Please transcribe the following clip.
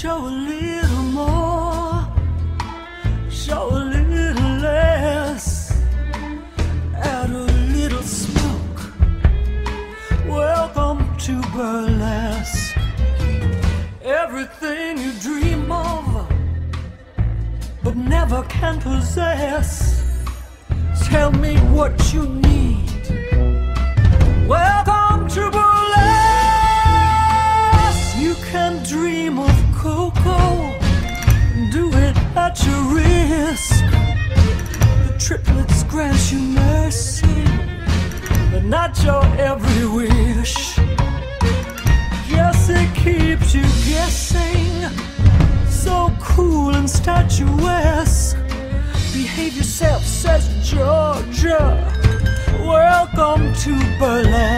Show a little more, show a little less, add a little smoke. Welcome to burlesque. Everything you dream of, but never can possess. Tell me what you need. Can dream of Coco, do it at your risk. The triplets grant you mercy, but not your every wish. Yes, it keeps you guessing. So cool and statuesque. Behave yourself, says Georgia. Welcome to burlesque.